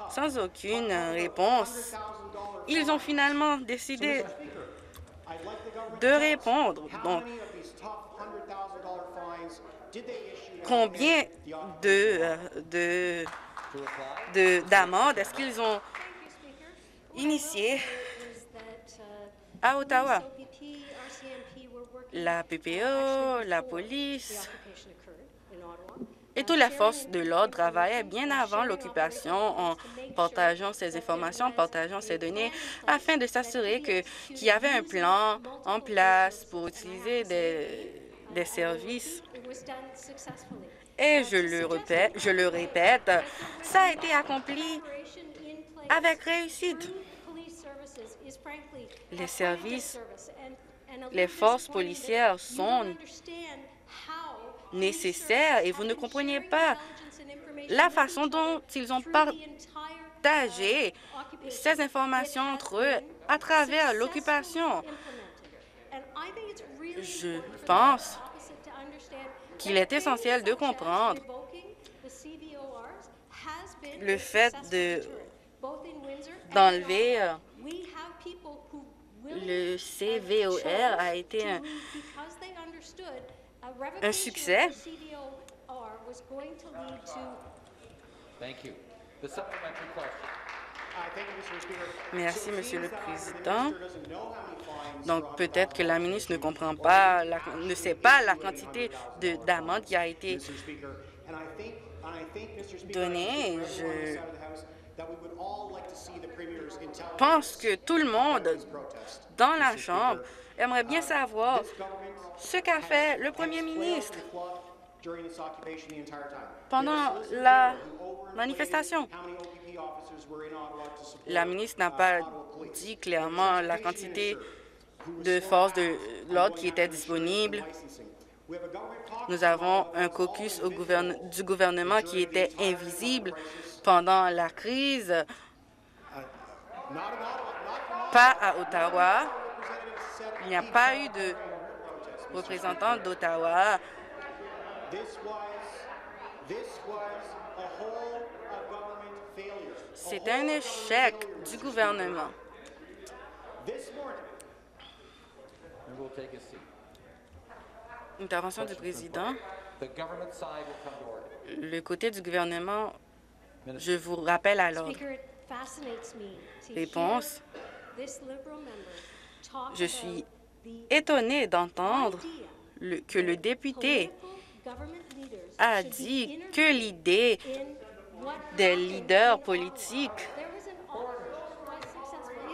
sans aucune réponse, ils ont finalement décidé de répondre. Donc, combien de, euh, de, de- d'amendes est-ce qu'ils ont initié à Ottawa? La PPO, la police et toutes les forces de l'ordre travaillaient bien avant l'occupation en partageant ces informations, en partageant ces données, afin de s'assurer qu'il y avait un plan en place pour utiliser des services. Et je le répète, je le répète, ça a été accompli avec réussite. Les services, les forces policières sont nécessaires et vous ne comprenez pas la façon dont ils ont partagé ces informations entre eux à travers l'occupation. Je pense qu'il est essentiel de comprendre le fait de d'enlever euh, le CVOR a été un, un succès. Thank you. The supplementary question. Merci, Monsieur le Président. Donc, peut-être que la ministre ne comprend pas, la- ne sait pas la quantité de- d'amendes qui a été donnée. Je pense que tout le monde dans la Chambre aimerait bien savoir ce qu'a fait le Premier ministre pendant la manifestation. La ministre n'a pas dit clairement la quantité de forces de l'ordre qui étaient disponibles. Nous avons un caucus au gouverne- du gouvernement qui était invisible pendant la crise. Pas à Ottawa. Il n'y a pas eu de représentant d'Ottawa. C'est un échec du gouvernement. Intervention du président. Le côté du gouvernement Je vous rappelle à l'ordre. Réponse. Je suis étonné d'entendre que le député a dit que l'idée des leaders politiques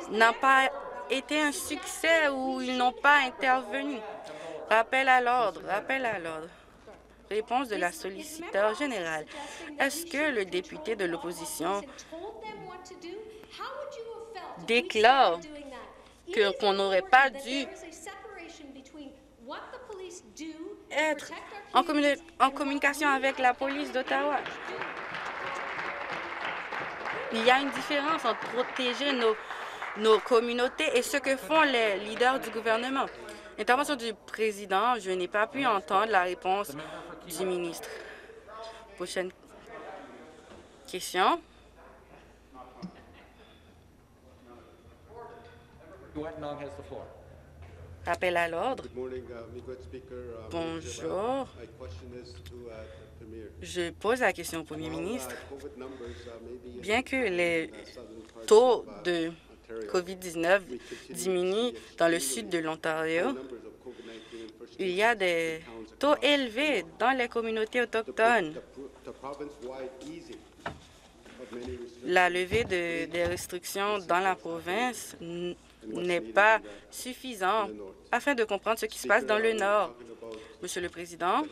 n'a pas été un succès ou ils n'ont pas intervenu. Rappel à l'ordre, rappel à l'ordre. Réponse de la solliciteur générale. Est-ce que le député de l'opposition déclare qu'on n'aurait pas dû être en communication avec la police d'Ottawa? Il y a une différence entre protéger nos, nos communautés et ce que font les leaders du gouvernement. Intervention du président, je n'ai pas pu entendre la réponse du ministre. Prochaine question. Appel à l'ordre. Bonjour. Je pose la question au Premier ministre. Bien que les taux de COVID-19 diminuent dans le sud de l'Ontario, il y a des taux élevés dans les communautés autochtones. La levée des restrictions dans la province n'est pas suffisante afin de comprendre ce qui se passe dans le Nord. Monsieur le Président,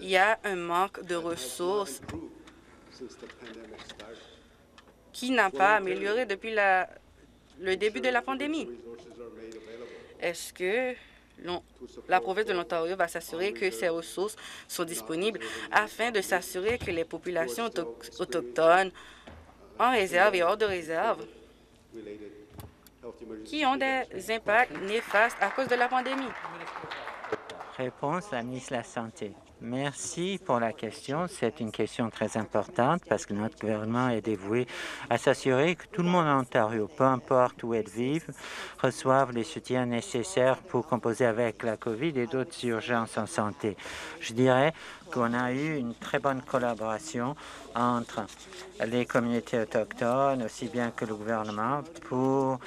il y a un manque de ressources qui n'a pas amélioré depuis le début de la pandémie. Est-ce que la province de l'Ontario va s'assurer que ces ressources sont disponibles afin de s'assurer que les populations autochtones en réserve et hors de réserve qui ont des impacts néfastes à cause de la pandémie? Réponse à la ministre de la Santé. Merci pour la question. C'est une question très importante parce que notre gouvernement est dévoué à s'assurer que tout le monde en Ontario, peu importe où elle vive, reçoive les soutiens nécessaires pour composer avec la COVID et d'autres urgences en santé. Je dirais qu'on a eu une très bonne collaboration entre les communautés autochtones, aussi bien que le gouvernement, pour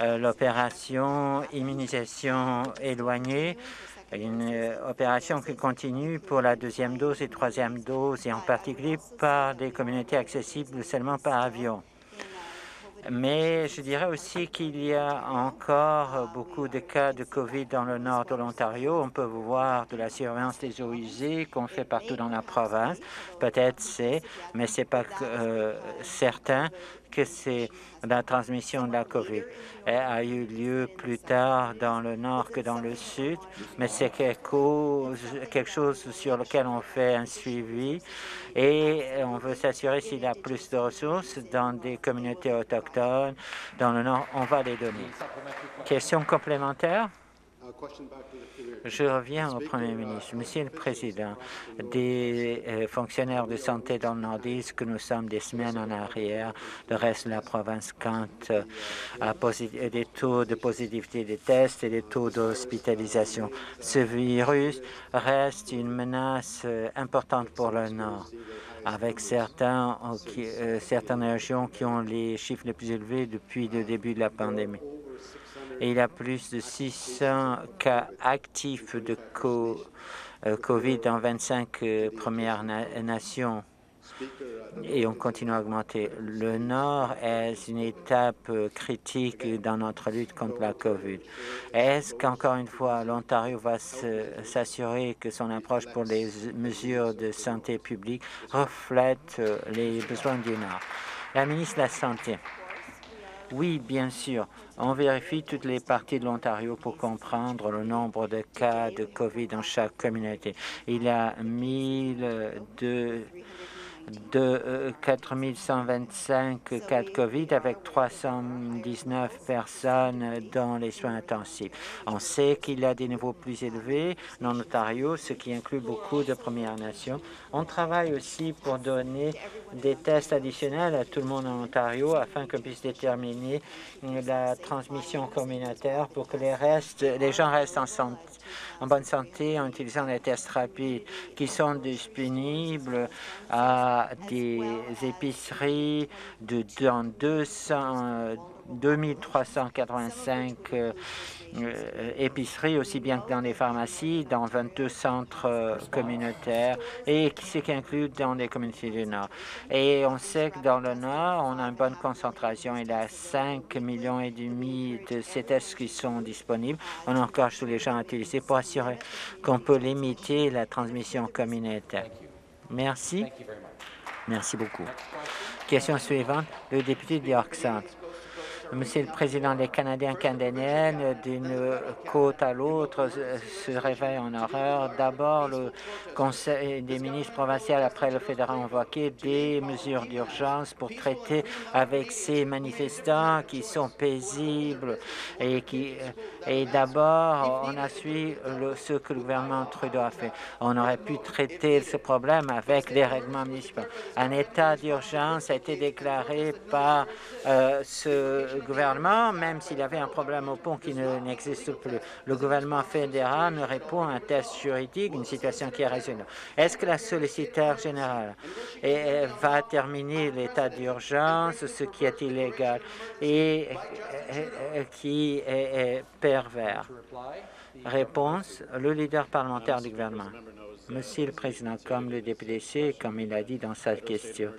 euh, l'opération immunisation éloignée une euh, opération qui continue pour la deuxième dose et troisième dose, et en particulier par des communautés accessibles seulement par avion. Mais je dirais aussi qu'il y a encore beaucoup de cas de COVID dans le nord de l'Ontario. On peut voir de la surveillance des eaux usées qu'on fait partout dans la province. Peut-être c'est, mais c'est pas euh, certain que c'est la transmission de la COVID. Elle a eu lieu plus tard dans le nord que dans le sud, mais c'est quelque chose sur lequel on fait un suivi et on veut s'assurer s'il y a plus de ressources dans des communautés autochtones. Dans le nord, on va les donner. Question complémentaire? Je reviens au Premier ministre. Monsieur le Président, des euh, fonctionnaires de santé dans le Nord disent que nous sommes des semaines en arrière, le reste de la province, quant euh, à des taux de positivité des tests et des taux d'hospitalisation. Ce virus reste une menace euh, importante pour le Nord avec certains, certaines régions qui ont les chiffres les plus élevés depuis le début de la pandémie il y a plus de 600 cas actifs de euh, COVID dans 25 euh, Premières Nations et on continue à augmenter. Le Nord est une étape euh, critique dans notre lutte contre la COVID. Est-ce qu'encore une fois, l'Ontario va s'assurer que son approche pour les mesures de santé publique reflète les besoins du Nord? La ministre de la Santé. Oui, bien sûr. On vérifie toutes les parties de l'Ontario pour comprendre le nombre de cas de COVID dans chaque communauté. Il y a 1002 de euh, 4125 cas de COVID avec 319 personnes dans les soins intensifs. On sait qu'il y a des niveaux plus élevés en Ontario, ce qui inclut beaucoup de Premières Nations. On travaille aussi pour donner des tests additionnels à tout le monde en Ontario afin qu'on puisse déterminer la transmission communautaire pour que les, restes, les gens restent en, santé, en bonne santé en utilisant les tests rapides qui sont disponibles à des épiceries de, dans 200, 2385 euh, euh, épiceries, aussi bien que dans les pharmacies, dans 22 centres euh, communautaires, et ce qui inclut dans les communautés du Nord. Et on sait que dans le Nord, on a une bonne concentration. Il y a 5 millions et demi de ces tests qui sont disponibles. On encourage tous les gens à utiliser pour assurer qu'on peut limiter la transmission communautaire. Merci. Merci beaucoup. Question suivante, le député de York Centre. Monsieur le Président, les Canadiens canadiennes d'une côte à l'autre se réveillent en horreur. D'abord, le Conseil des ministres provinciaux, après le fédéral, ont invoqué des mesures d'urgence pour traiter avec ces manifestants qui sont paisibles et qui... Et d'abord, on a suivi ce que le gouvernement Trudeau a fait. On aurait pu traiter ce problème avec des règlements municipaux. Un état d'urgence a été déclaré par euh, ce gouvernement, même s'il y avait un problème au pont qui n'existe plus. Le gouvernement fédéral ne répond à un test juridique, une situation qui est raisonnable. Est-ce que la solliciteur générale va terminer l'état d'urgence, ce qui est illégal et, qui est pervers? Réponse, le leader parlementaire du gouvernement. Monsieur le Président, comme le député comme il a dit dans sa question,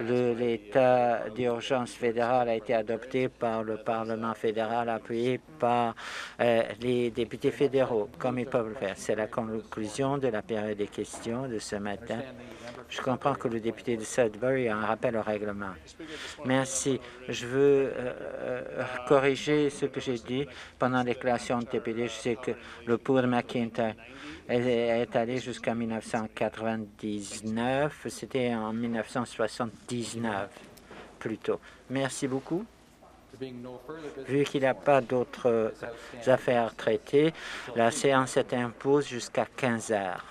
l'état d'urgence fédéral a été adopté par le Parlement fédéral, appuyé par euh, les députés fédéraux, comme ils peuvent le faire. C'est la conclusion de la période des questions de ce matin. Je comprends que le député de Sudbury a un rappel au règlement. Merci. Je veux euh, euh, corriger ce que j'ai dit pendant la déclaration de député. Je sais que le pour McIntyre est allé jusqu'à 1999. C'était en 1979, plutôt. Merci beaucoup. Vu qu'il n'y a pas d'autres affaires traitées, la séance est impose jusqu'à 15 heures.